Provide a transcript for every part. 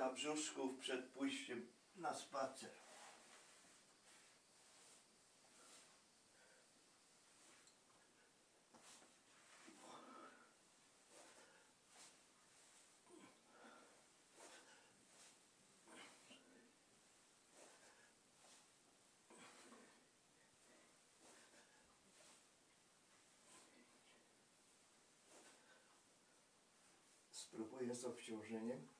kilka brzuszków przed pójściem na spacer. Spróbuję z obciążeniem.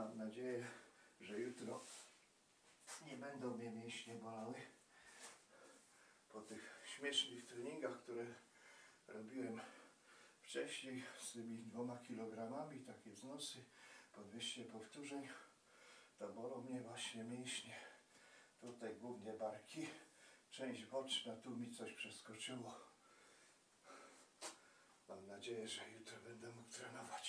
Mam nadzieję, że jutro nie będą mnie mięśnie bolały. Po tych śmiesznych treningach, które robiłem wcześniej z tymi dwoma kilogramami, takie wznosy po 200 powtórzeń, to bolą mnie właśnie mięśnie. Tutaj głównie barki, część boczna, tu mi coś przeskoczyło. Mam nadzieję, że jutro będę mógł trenować.